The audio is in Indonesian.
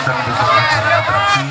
dan besok acara atraksi